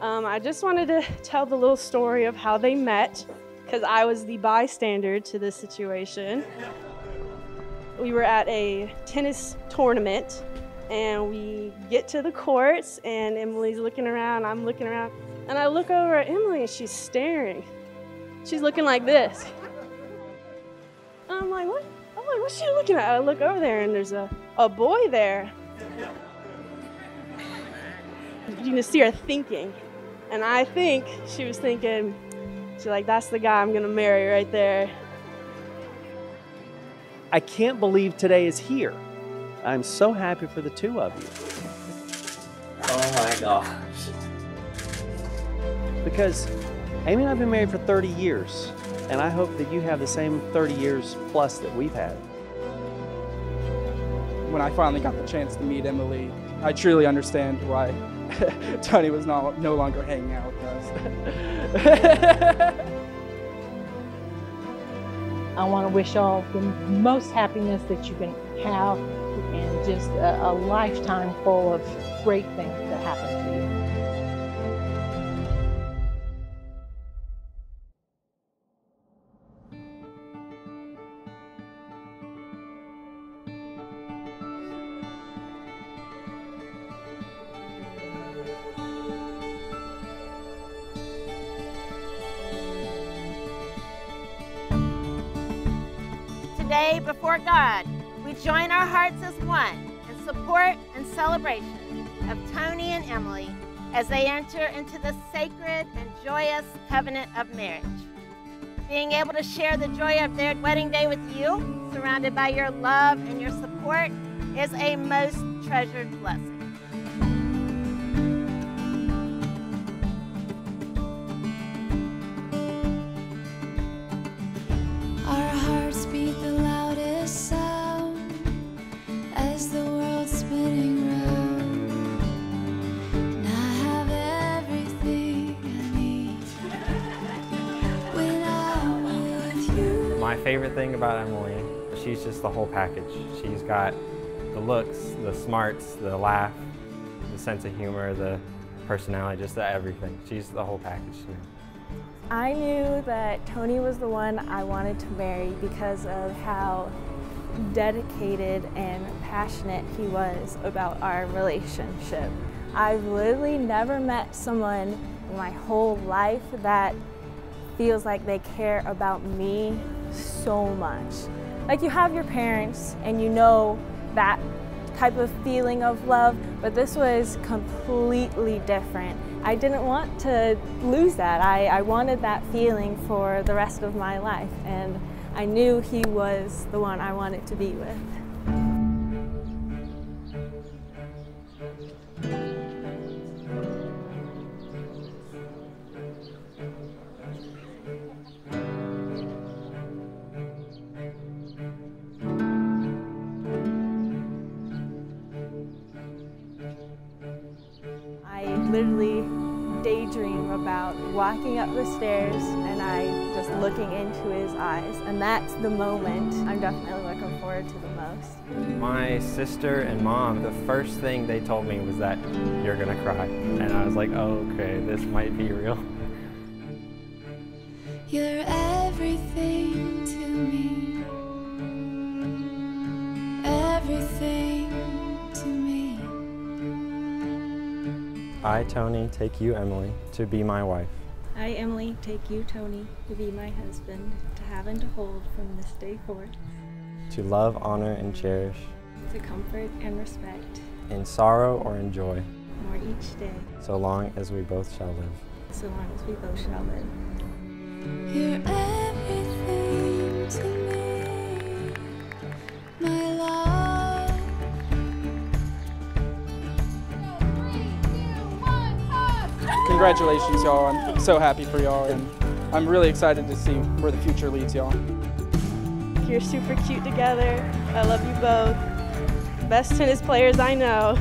Um, I just wanted to tell the little story of how they met because I was the bystander to this situation. We were at a tennis tournament and we get to the courts and Emily's looking around, I'm looking around, and I look over at Emily and she's staring. She's looking like this. I'm like, what? I'm like, what's she looking at? I look over there and there's a, a boy there. You can see her thinking. And I think she was thinking, she's like, that's the guy I'm gonna marry right there. I can't believe today is here. I'm so happy for the two of you. Oh my gosh. Because Amy and I have been married for 30 years, and I hope that you have the same 30 years plus that we've had. When I finally got the chance to meet Emily, I truly understand why Tony was no, no longer hanging out with us. I want to wish all the most happiness that you can have and just a, a lifetime full of great things that happen to you. Today, before God, we join our hearts as one in support and celebration of Tony and Emily as they enter into the sacred and joyous covenant of marriage. Being able to share the joy of their wedding day with you, surrounded by your love and your support, is a most treasured blessing. Favorite thing about Emily, she's just the whole package. She's got the looks, the smarts, the laugh, the sense of humor, the personality, just the everything. She's the whole package to me. I knew that Tony was the one I wanted to marry because of how dedicated and passionate he was about our relationship. I've literally never met someone in my whole life that feels like they care about me so much. Like you have your parents and you know that type of feeling of love, but this was completely different. I didn't want to lose that. I, I wanted that feeling for the rest of my life, and I knew he was the one I wanted to be with. Daydream about walking up the stairs and I just looking into his eyes. And that's the moment I'm definitely looking forward to the most. My sister and mom, the first thing they told me was that you're gonna cry. And I was like, oh, okay, this might be real. You're everything to me. Everything I, Tony, take you, Emily, to be my wife. I, Emily, take you, Tony, to be my husband, to have and to hold from this day forth, To love, honor, and cherish, to comfort and respect, in sorrow or in joy, more each day, so long as we both shall live. so long as we both shall live. You're everything Congratulations, y'all. I'm so happy for y'all, and I'm really excited to see where the future leads y'all. You're super cute together. I love you both. Best tennis players I know.